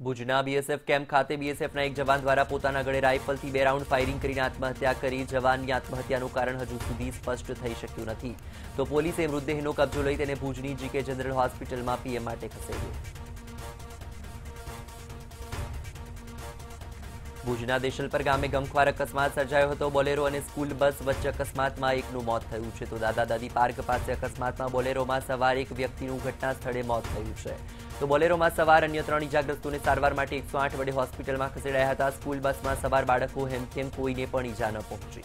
ભુજના BSF camp ખાતે બીએસએફના એક જવાન દ્વારા પોતાના ગળે રાઇફલથી બે રાઉન્ડ ફાયરિંગ કરીને આત્મહત્યા કરી. જવાનની આત્મહત્યાનું કારણ હજુ સુધી સ્પષ્ટ થઈ શક્યું નથી. તો પોલીસે મૃતદેહનો કબજો લઈ તેને ભુજની જીકે જનરલ હોસ્પિટલમાં પીએમ માટે ખસેડ્યો. ભુજના દેશલપર ગામે ગમખ્વાર અકસ્માત સર્જાયો હતો. બોલેરો અને સ્કૂલ બસ વચ્ચે અકસ્માતમાં એકનું મોત થયું છે. તો દાદા દાદી પાર્ક પાસે અકસ્માતમાં બોલેરોમાં સવાર એક વ્યક્તિનું ઘટના સ્થળે મોત થયું છે. તો બોલેરોમાં સવાર અન્ય ત્રણ ઇજાગ્રસ્તોને સારવાર માટે એકસો વડે હોસ્પિટલમાં ખસેડાયા હતા. સ્કૂલ બસમાં સવાર બાળકો હેમખેમ કોઈને પણ ઈજા ન પહોંચી.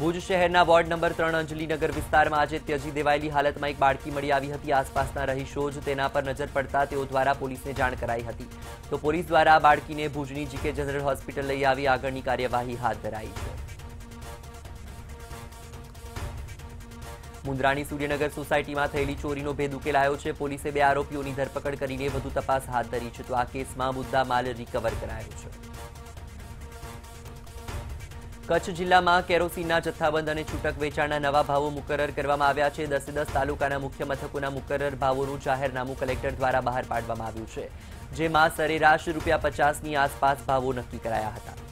ભુજ શહેરના વોર્ડ નંબર ત્રણ અંજલીનગર વિસ્તારમાં આજે ત્યજી દેવાયેલી હાલતમાં એક બાળકી મળી આવી હતી. આસપાસના રહીશો જ તેના પર નજર પડતા તેઓ દ્વારા પોલીસને જાણ કરાઈ હતી. તો પોલીસ દ્વારા બાળકીને ભુજની જીકે જનરલ હોસ્પિટલ લઈ આવી. આગળની કાર્યવાહી હાથ ધરાઈ છે. મુન્દ્રાની સૂર્યનગર સોસાયટીમાં થયેલી ચોરીનો ભેદ ઉકેલાયો છે. પોલીસે બે આરોપીઓની ધરપકડ કરીને વધુ તપાસ હાથ ધરી છે. તો આ કેસમાં મુદ્દા માલ રિકવર કરાયો છે. કચ્છ જિલ્લામાં કેરોસીનના જથ્થાબંધ અને છૂટક વેચાણના નવા ભાવો મુકરર કરવામાં આવ્યા છે. દસે દસ તાલુકાના મુખ્ય મથકોના મુકરર ભાવોનું જાહેરનામું કલેક્ટર દ્વારા બહાર પાડવામાં આવ્યું છે, જેમાં સરેરાશ રૂપિયા પચાસની આસપાસ ભાવો નક્કી કરાયા હતા.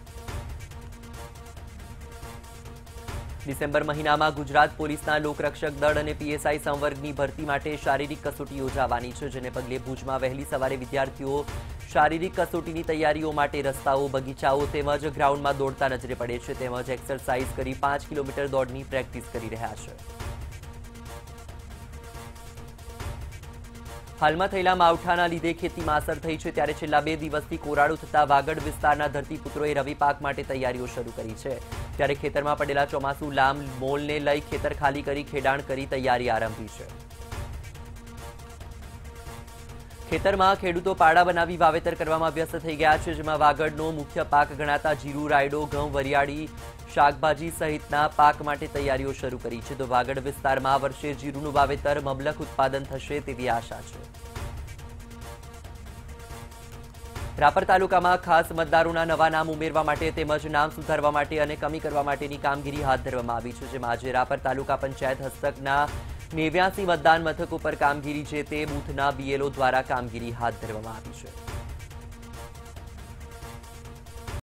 ડિસેમ્બર મહિનામાં ગુજરાત પોલીસના લોકરક્ષક દળ અને પીએસઆઈ સંવર્ગની ભરતી માટે શારીરિક કસોટી યોજાવાની છે, જેને પગલે ભુજમાં વહેલી સવારે વિદ્યાર્થીઓ શારીરિક કસોટીની તૈયારીઓ માટે રસ્તાઓ, બગીચાઓ તેમજ ગ્રાઉન્ડમાં દોડતા નજરે પડે છે. તેમજ એક્સરસાઇઝ કરી પાંચ કિલોમીટર દોડની પ્રેક્ટિસ કરી રહ્યા છે. હાલમાં થયેલા માવઠાના લીધે ખેતીમાં અસર થઈ છે, ત્યારે છેલ્લા બે દિવસથી કોરાડું થતા વાગડ વિસ્તારના ધરતીપુત્રોએ રવિ પાક માટે તૈયારીઓ શરૂ કરી છે. ત્યારે ખેતરમાં પડેલા ચોમાસુ લામ, મોલને લઈ ખેતર ખાલી કરી, ખેડાણ કરી તૈયારી આરંભી છે. ખેતરમાં ખેડૂતો પાડા બનાવી વાવેતર કરવામાં વ્યસ્ત થઈ ગયા છે, જેમાં વાગડનો મુખ્ય પાક ગણાતા જીરું, રાયડો, ઘઉં, વરિયાળી, શાકભાજી સહિતના પાક માટે તૈયારીઓ શરૂ કરી છે. તો વાગડ વિસ્તારમાં આ વર્ષે જીરુનું વાવેતર મબલક ઉત્પાદન થશે તેવી આશા છે. રાપર તાલુકામાં ખાસ મતદારોના નવા નામ ઉમેરવા માટે તેમજ નામ સુધારવા માટે અને કમી કરવા માટેની કામગીરી હાથ ધરવામાં આવી છે, જેમાં આજે રાપર તાલુકા પંચાયત હસ્તકના નેવ્યાસી મતદાન મથકો પર કામગીરી છે તે, બૂથના બીએલઓ દ્વારા કામગીરી હાથ ધરવામાં આવી છે.